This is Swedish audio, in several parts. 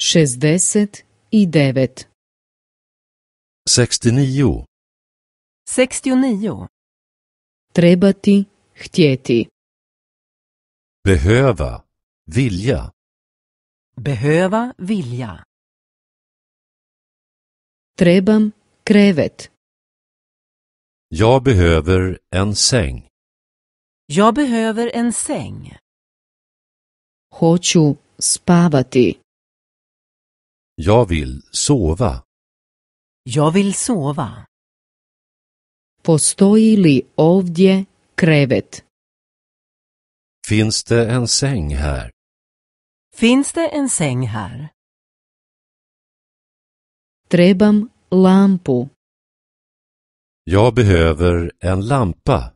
šestdeset i devet, 69. 69. trebati, htjeti, Behöva. Vilja. Behöva, vilja. trebam krevet, Jag behöver en säng. Jag behöver en säng. hoću spavati, Jag vill sova. Jag vill sova. postoji li ovdje krevet, Finns det en säng här? Finns det en säng här? trebam lampu, Jag behöver en lampa.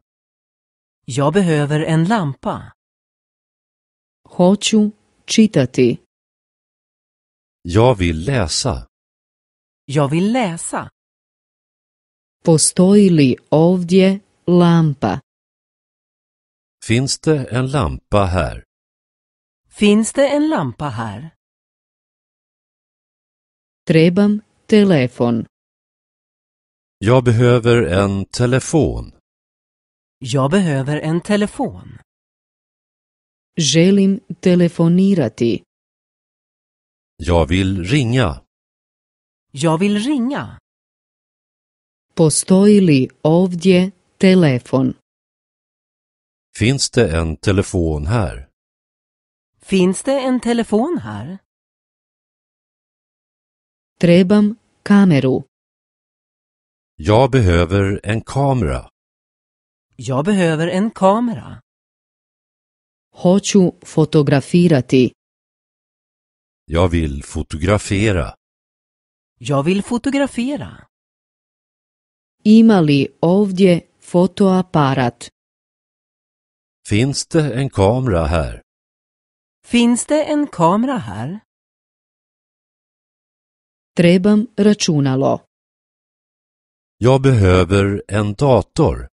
Jag behöver en lampa. hoću čitati, Jag vill läsa. Jag vill läsa. postoji li ovdje lampa, Finns det en lampa här? Finns det en lampa här? trebam telefon, Jag behöver en telefon. Jag behöver en telefon. želim telefonirati, Jag vill ringa. Jag vill ringa. postoji li ovdje telefon, Finns det en telefon här? Finns det en telefon här? trebam kameru, Jag behöver en kamera. Jag behöver en kamera. hoću fotografirati, Jag vill fotografera. Jag vill fotografera. ima li ovdje fotoaparat, Finns det en kamera här? Finns det en kamera här? trebam računalo, Jag behöver en dator.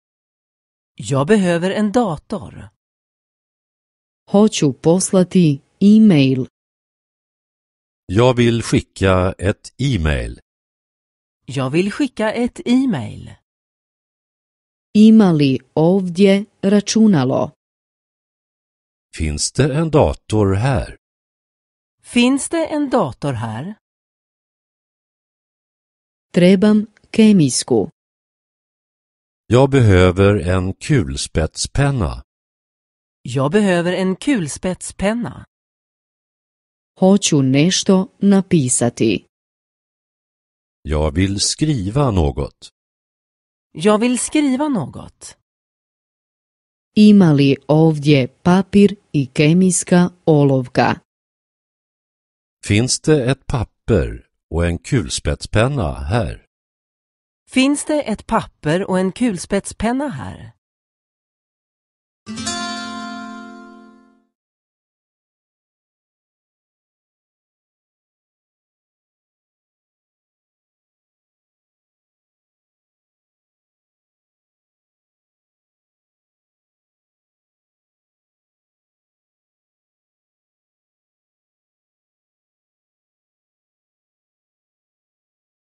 Jag behöver en dator. hoću poslati e-mail, Jag vill skicka ett e-mail. Jag vill skicka ett e-mail. ima li ovdje računalo, Finns det en dator här? Finns det en dator här? trebam kemijsku, Jag behöver en kulspetspenna. Jag behöver en kulspetspenna. Hoću nešto napisati, Jag vill skriva något. Jag vill skriva något. ima li ovdje papir i kemijska olovka, Finns det ett papper och en kulspetspenna här? Finns det ett papper och en kulspetspenna här?